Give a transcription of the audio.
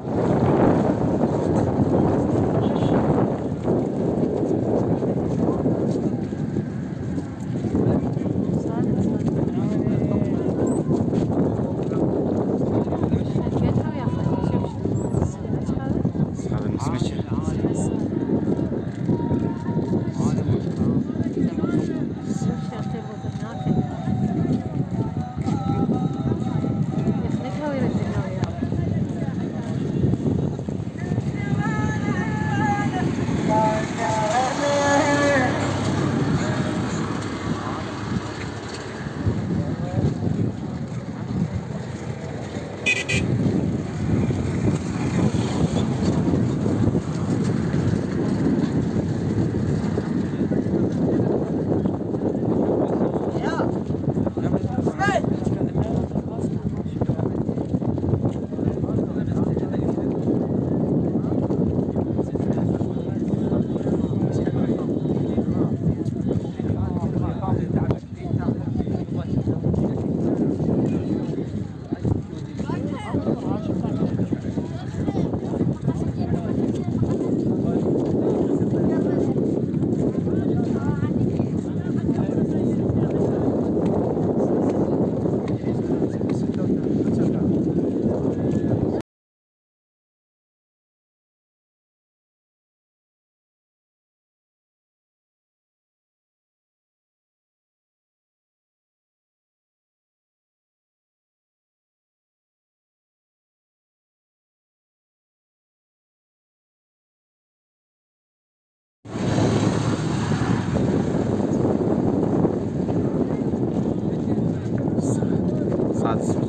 you spacer.